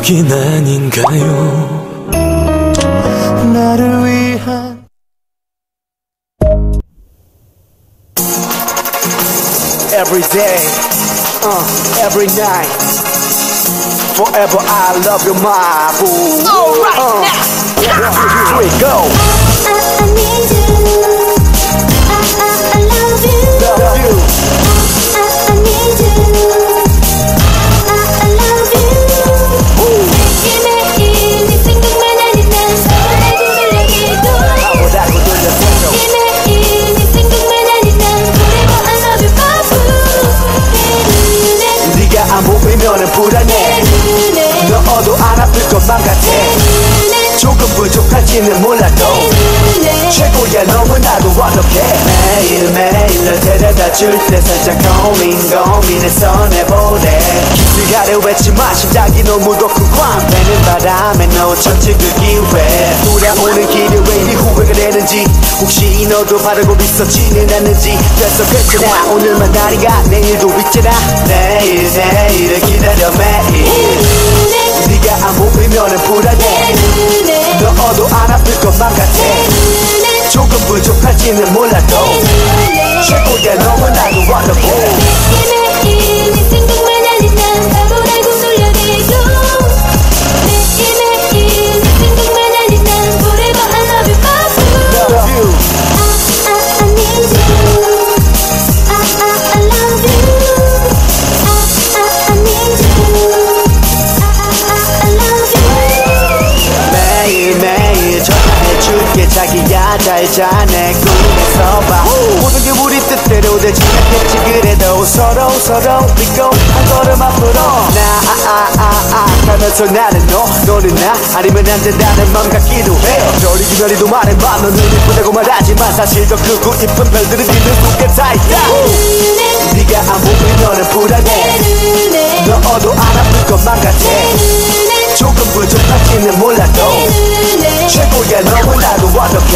긴 아닌가요 나를 위한 every day, uh, every night. Forever I love you, my boo. All right uh, now. One, two, three, go. I, I need you. 너어도 안 아플 것만 같아. 조금 부족할지는 몰라도 최고야 너무나도 완벽해. 매일매일 널 데려다 줄 때 살짝 고민 고민해서 내보내. 기술가를 외치마 심장이 너무 덥고 꽝. 되는 바람에 놓쳤지 그 기회. 돌아오는 길에 왜 이리 후회가 되는지. 혹시 너도 바라고 있었지는 않는지. 됐어 괜찮아 오늘만 아니가 내일도 있잖아 내일 내일을 기다려 네가 안 보이면은 불안해 너어도 안 아플 것만 같아. 조금 부족할지는 몰라도 최고야 너무나도 완벽해 자기야 잘 자네. 꿈에서 봐. 모든 게 우리 뜻대로 되지 않겠지 그래도 서로 서로 믿고 한 걸음 앞으로. 나아아아아. 하면서 나는 너 너는 나. 아니면 안 된다는 맘 같기도 해. 저리기 별이도 많은 밤 너는 이쁘다고 말하지만 사실 더 크고 이쁜 별들은 네 눈속에 다 있다. 네가 안 보이면은 불안해. 눈에. 너어도 안 아플 것만 같아 빠져